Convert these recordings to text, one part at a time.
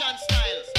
fashion styles.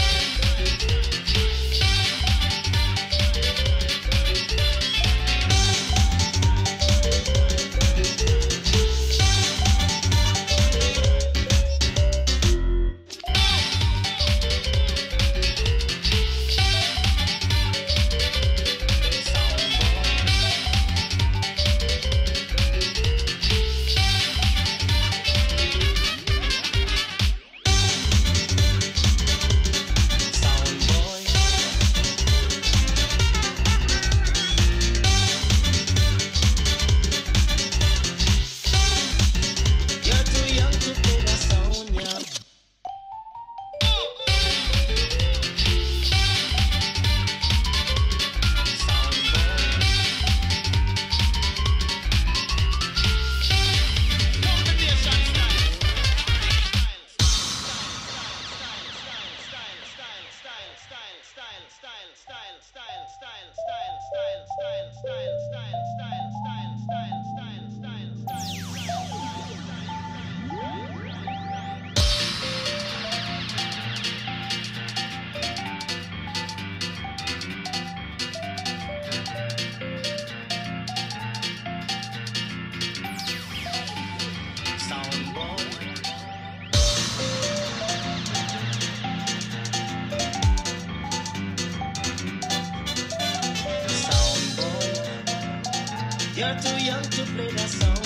You're too young to play that song.